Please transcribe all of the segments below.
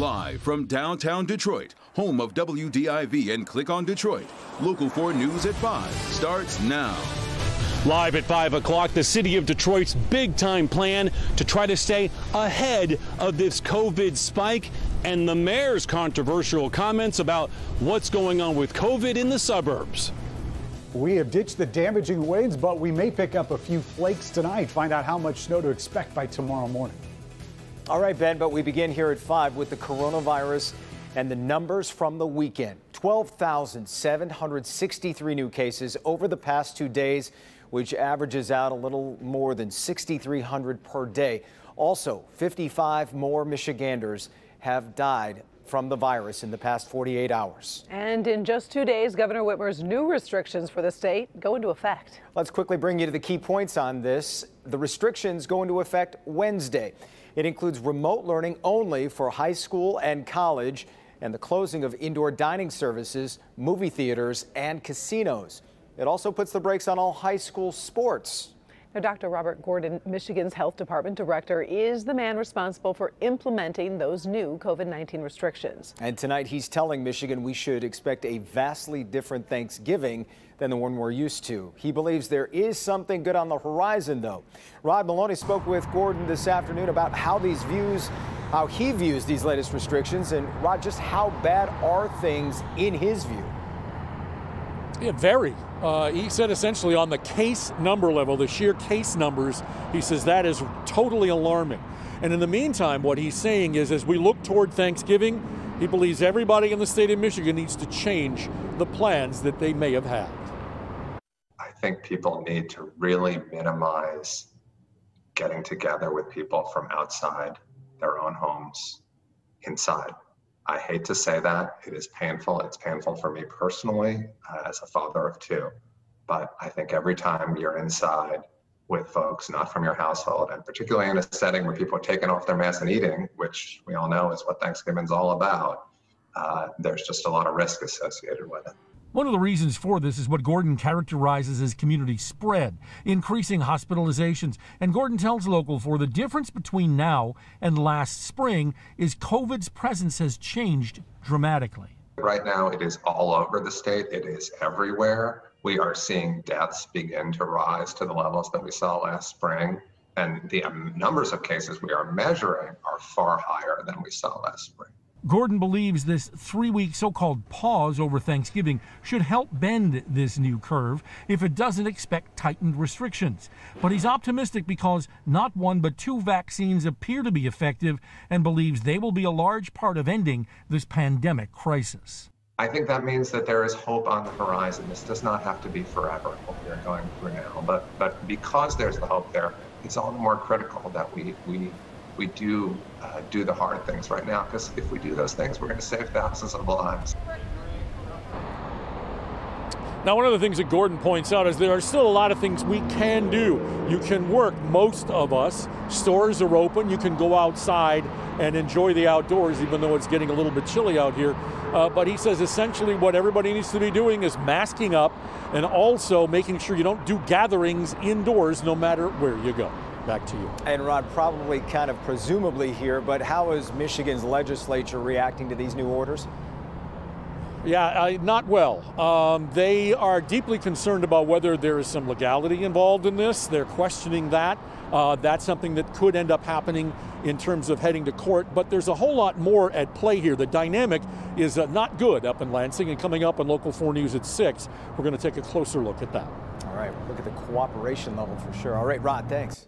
Live from downtown Detroit, home of WDIV and Click on Detroit. Local 4 News at 5 starts now. Live at 5 o'clock, the city of Detroit's big time plan to try to stay ahead of this COVID spike and the mayor's controversial comments about what's going on with COVID in the suburbs. We have ditched the damaging winds, but we may pick up a few flakes tonight. Find out how much snow to expect by tomorrow morning. All right, Ben, but we begin here at 5 with the coronavirus and the numbers from the weekend 12,763 new cases over the past two days which averages out a little more than 6,300 per day. Also, 55 more Michiganders have died from the virus in the past 48 hours. And in just two days, Governor Whitmer's new restrictions for the state go into effect. Let's quickly bring you to the key points on this. The restrictions go into effect Wednesday. It includes remote learning only for high school and college and the closing of indoor dining services, movie theaters, and casinos. It also puts the brakes on all high school sports. Now, Dr. Robert Gordon, Michigan's Health Department Director, is the man responsible for implementing those new COVID 19 restrictions. And tonight he's telling Michigan we should expect a vastly different Thanksgiving than the one we're used to. He believes there is something good on the horizon, though. Rod Meloni spoke with Gordon this afternoon about how these views, how he views these latest restrictions, and Rod, just how bad are things in his view? Yeah, very. Uh, he said essentially on the case number level, the sheer case numbers, he says that is totally alarming. And in the meantime, what he's saying is as we look toward Thanksgiving, he believes everybody in the state of Michigan needs to change the plans that they may have had. I think people need to really minimize getting together with people from outside their own homes inside. I hate to say that. It is painful. It's painful for me personally uh, as a father of two. But I think every time you're inside with folks not from your household, and particularly in a setting where people are taking off their masks and eating, which we all know is what Thanksgiving's all about, uh, there's just a lot of risk associated with it. One of the reasons for this is what Gordon characterizes as community spread, increasing hospitalizations. And Gordon tells Local 4 the difference between now and last spring is COVID's presence has changed dramatically. Right now, it is all over the state, it is everywhere. We are seeing deaths begin to rise to the levels that we saw last spring. And the um, numbers of cases we are measuring are far higher than we saw last spring. Gordon believes this three week so called pause over Thanksgiving should help bend this new curve if it doesn't expect tightened restrictions. But he's optimistic because not one but two vaccines appear to be effective and believes they will be a large part of ending this pandemic crisis. I think that means that there is hope on the horizon. This does not have to be forever, what we are going through now. But, but because there's the hope there, it's all the more critical that we, we we do uh, do the hard things right now because if we do those things, we're going to save thousands of lives. Now, one of the things that Gordon points out is there are still a lot of things we can do. You can work, most of us. Stores are open. You can go outside and enjoy the outdoors, even though it's getting a little bit chilly out here. Uh, but he says essentially what everybody needs to be doing is masking up and also making sure you don't do gatherings indoors no matter where you go. Back to you. And Rod, probably kind of presumably here, but how is Michigan's legislature reacting to these new orders? Yeah, uh, not well. Um, they are deeply concerned about whether there is some legality involved in this. They're questioning that. Uh, that's something that could end up happening in terms of heading to court. But there's a whole lot more at play here. The dynamic is uh, not good up in Lansing. And coming up on Local 4 News at 6, we're going to take a closer look at that. All right, look at the cooperation level for sure. All right, Rod, thanks.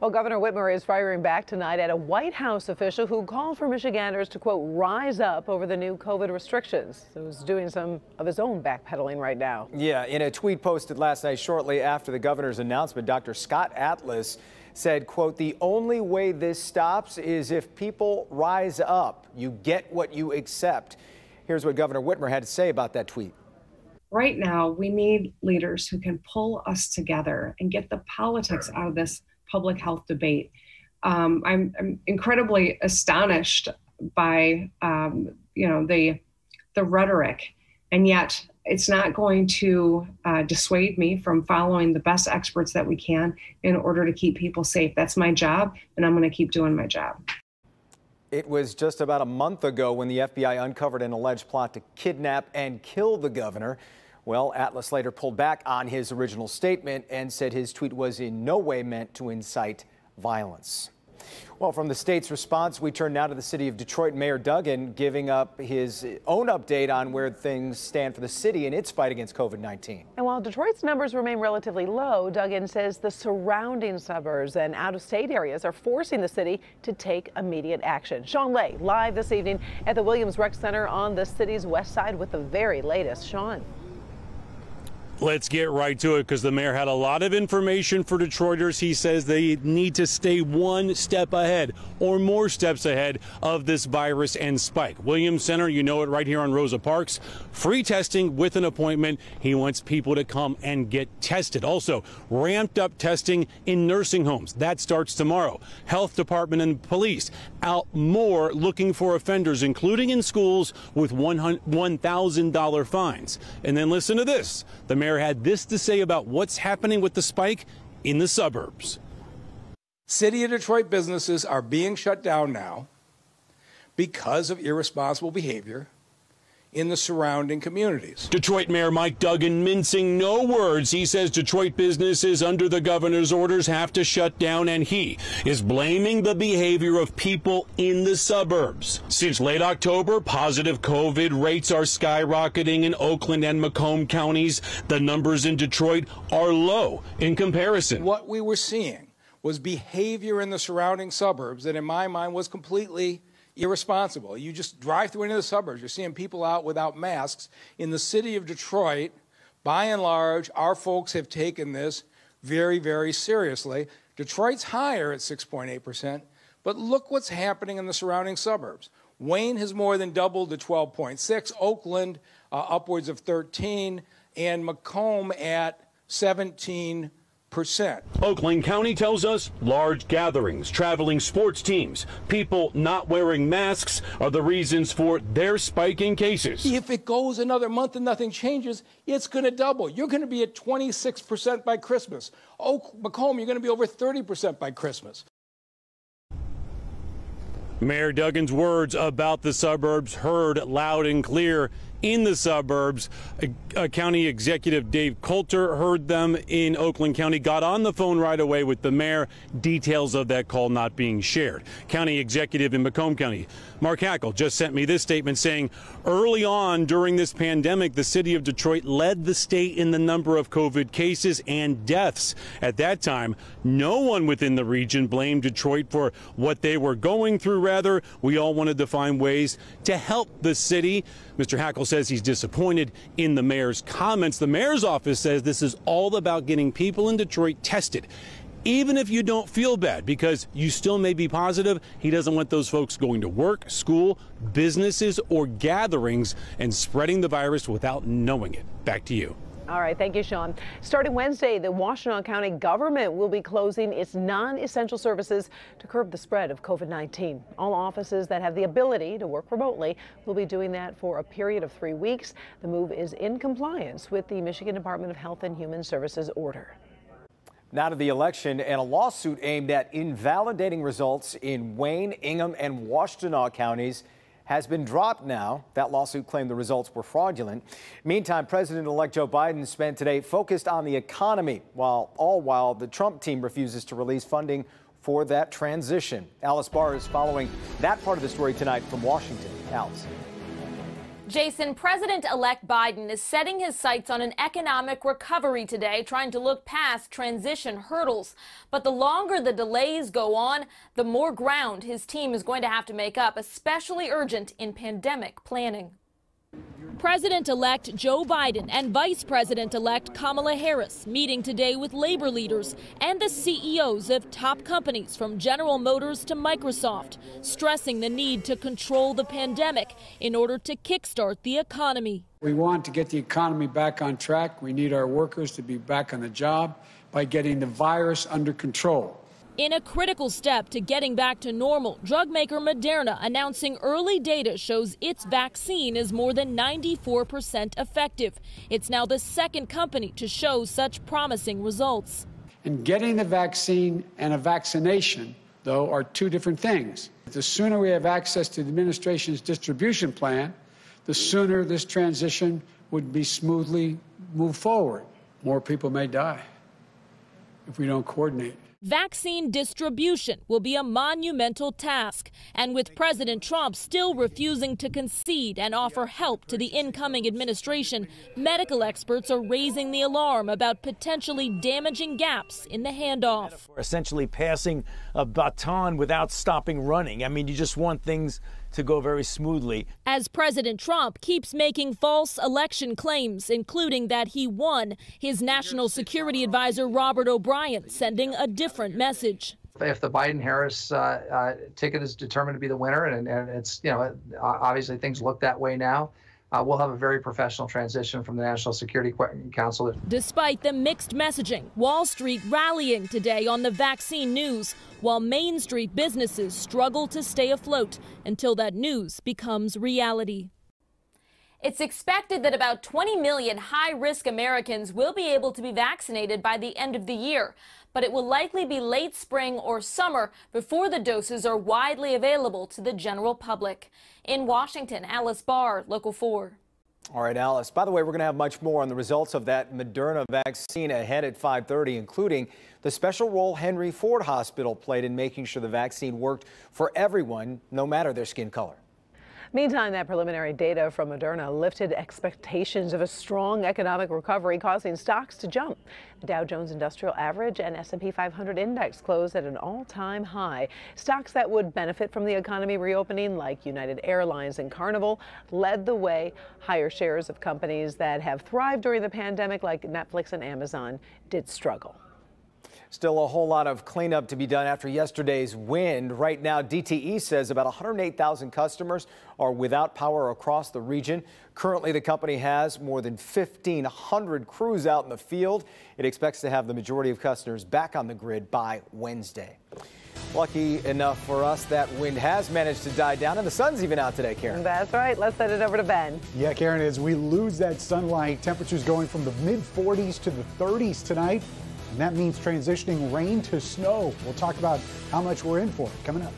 Well, Governor Whitmer is firing back tonight at a White House official who called for Michiganders to, quote, rise up over the new COVID restrictions. So he's doing some of his own backpedaling right now. Yeah, in a tweet posted last night shortly after the governor's announcement, Dr. Scott Atlas said, quote, the only way this stops is if people rise up. You get what you accept. Here's what Governor Whitmer had to say about that tweet. Right now, we need leaders who can pull us together and get the politics out of this public health debate. Um, I'm, I'm, incredibly astonished by um, you know the the rhetoric, and yet it's not going to uh, dissuade me from following the best experts that we can in order to keep people safe. That's my job, and I'm going to keep doing my job. It was just about a month ago when the FBI uncovered an alleged plot to kidnap and kill the governor. Well, Atlas later pulled back on his original statement and said his tweet was in no way meant to incite violence. Well, from the state's response, we turn now to the city of Detroit. Mayor Duggan giving up his own update on where things stand for the city in its fight against COVID 19. And while Detroit's numbers remain relatively low, Duggan says the surrounding suburbs and out of state areas are forcing the city to take immediate action. Shawn Ley, live this evening at the Williams Rec Center on the city's west side with the very latest. Sean. Let's get right to it because the mayor had a lot of information for Detroiters. He says they need to stay one step ahead or more steps ahead of this virus and spike. Williams Center, you know it right here on Rosa Parks. Free testing with an appointment. He wants people to come and get tested. Also, ramped up testing in nursing homes. That starts tomorrow. Health Department and police out more looking for offenders, including in schools with $1,000 fines. And then listen to this. The mayor had this to say about what's happening with the spike in the suburbs. City of Detroit businesses are being shut down now because of irresponsible behavior in the surrounding communities. Detroit Mayor Mike Duggan mincing no words. He says Detroit businesses under the governor's orders have to shut down, and he is blaming the behavior of people in the suburbs. Since late October, positive COVID rates are skyrocketing in Oakland and Macomb counties. The numbers in Detroit are low in comparison. What we were seeing was behavior in the surrounding suburbs that, in my mind, was completely irresponsible. You just drive through any of the suburbs, you're seeing people out without masks. In the city of Detroit, by and large, our folks have taken this very, very seriously. Detroit's higher at 6.8%, but look what's happening in the surrounding suburbs. Wayne has more than doubled to 12.6, Oakland uh, upwards of 13, and Macomb at 17 Oakland County tells us large gatherings, traveling sports teams, people not wearing masks are the reasons for their spike in cases. If it goes another month and nothing changes, it's going to double. You're going to be at 26% by Christmas. Oak, Macomb, you're going to be over 30% by Christmas. Mayor Duggan's words about the suburbs heard loud and clear in the suburbs. County Executive Dave Coulter heard them in Oakland County, got on the phone right away with the mayor. Details of that call not being shared. County Executive in Macomb County, Mark Hackel, just sent me this statement saying early on during this pandemic, the city of Detroit led the state in the number of COVID cases and deaths. At that time, no one within the region blamed Detroit for what they were going through. Rather, we all wanted to find ways to help the city. Mr. Hackel says he's disappointed in the mayor's comments. The mayor's office says this is all about getting people in Detroit tested. Even if you don't feel bad, because you still may be positive, he doesn't want those folks going to work, school, businesses, or gatherings and spreading the virus without knowing it. Back to you. All right, thank you, Shawn. Starting Wednesday, the Washtenaw County government will be closing its non-essential services to curb the spread of COVID-19. All offices that have the ability to work remotely will be doing that for a period of three weeks. The move is in compliance with the Michigan Department of Health and Human Services order. Now to the election and a lawsuit aimed at invalidating results in Wayne, Ingham, and Washtenaw counties has been dropped now. That lawsuit claimed the results were fraudulent. Meantime, President-elect Joe Biden spent today focused on the economy, while all while the Trump team refuses to release funding for that transition. Alice Barr is following that part of the story tonight from Washington. Alice. Jason, President elect Biden is setting his sights on an economic recovery today, trying to look past transition hurdles. But the longer the delays go on, the more ground his team is going to have to make up, especially urgent in pandemic planning. President elect Joe Biden and Vice President elect Kamala Harris meeting today with labor leaders and the CEOs of top companies from General Motors to Microsoft, stressing the need to control the pandemic in order to kickstart the economy. We want to get the economy back on track. We need our workers to be back on the job by getting the virus under control. In a critical step to getting back to normal, drug maker Moderna announcing early data shows its vaccine is more than 94% effective. It's now the second company to show such promising results. And getting the vaccine and a vaccination, though, are two different things. The sooner we have access to the administration's distribution plan, the sooner this transition would be smoothly moved forward. More people may die if we don't coordinate. Vaccine distribution will be a monumental task. And with President Trump still refusing to concede and offer help to the incoming administration, medical experts are raising the alarm about potentially damaging gaps in the handoff. Essentially passing a baton without stopping running. I mean, you just want things to go very smoothly. As President Trump keeps making false election claims, including that he won, his national security advisor Robert O'Brien sending a different message. If the Biden Harris uh, uh, ticket is determined to be the winner, and, and it's, you know, obviously things look that way now uh, we'll have a very professional transition from the National Security Council. Despite the mixed messaging, Wall Street rallying today on the vaccine news, while Main Street businesses struggle to stay afloat until that news becomes reality. It's expected that about 20 million high risk Americans will be able to be vaccinated by the end of the year, but it will likely be late spring or summer before the doses are widely available to the general public. In Washington, Alice Barr, Local 4. All right, Alice. By the way, we're going to have much more on the results of that Moderna vaccine ahead at 5:30, including the special role Henry Ford Hospital played in making sure the vaccine worked for everyone, no matter their skin color. Meantime, that preliminary data from Moderna lifted expectations of a strong economic recovery, causing stocks to jump. The Dow Jones Industrial Average and S&P 500 index closed at an all-time high. Stocks that would benefit from the economy reopening, like United Airlines and Carnival, led the way. Higher shares of companies that have thrived during the pandemic, like Netflix and Amazon, did struggle. Still a whole lot of cleanup to be done after yesterday's wind. Right now, DTE says about 108,000 customers are without power across the region. Currently, the company has more than 1,500 crews out in the field. It expects to have the majority of customers back on the grid by Wednesday. Lucky enough for us, that wind has managed to die down, and the sun's even out today, Karen. That's right. Let's send it over to Ben. Yeah, Karen, as we lose that sunlight, temperatures going from the mid 40s to the 30s tonight. And that means transitioning rain to snow. We'll talk about how much we're in for coming up.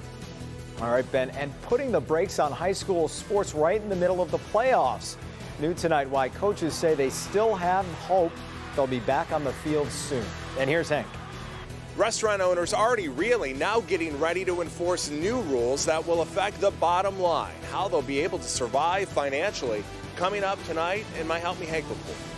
All right, Ben, and putting the brakes on high school sports right in the middle of the playoffs. New tonight why coaches say they still have hope they'll be back on the field soon. And here's Hank. Restaurant owners already reeling, now getting ready to enforce new rules that will affect the bottom line, how they'll be able to survive financially. Coming up tonight in my Help Me Hank report.